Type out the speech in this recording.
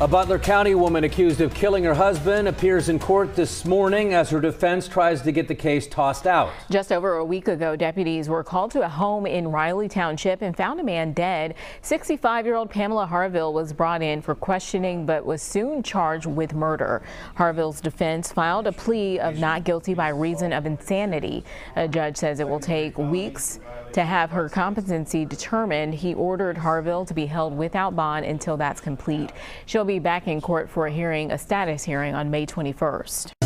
A Butler County woman accused of killing her husband appears in court this morning as her defense tries to get the case tossed out. Just over a week ago, deputies were called to a home in Reily Township and found a man dead. 65 year old Pamela Harville was brought in for questioning but was soon charged with murder. Harville's defense filed a plea of not guilty by reason of insanity. A judge says it will take weeks to have her competency determined. He ordered Harville to be held without bond until that's complete. She'll be back in court for a hearing, a status hearing on May 21st.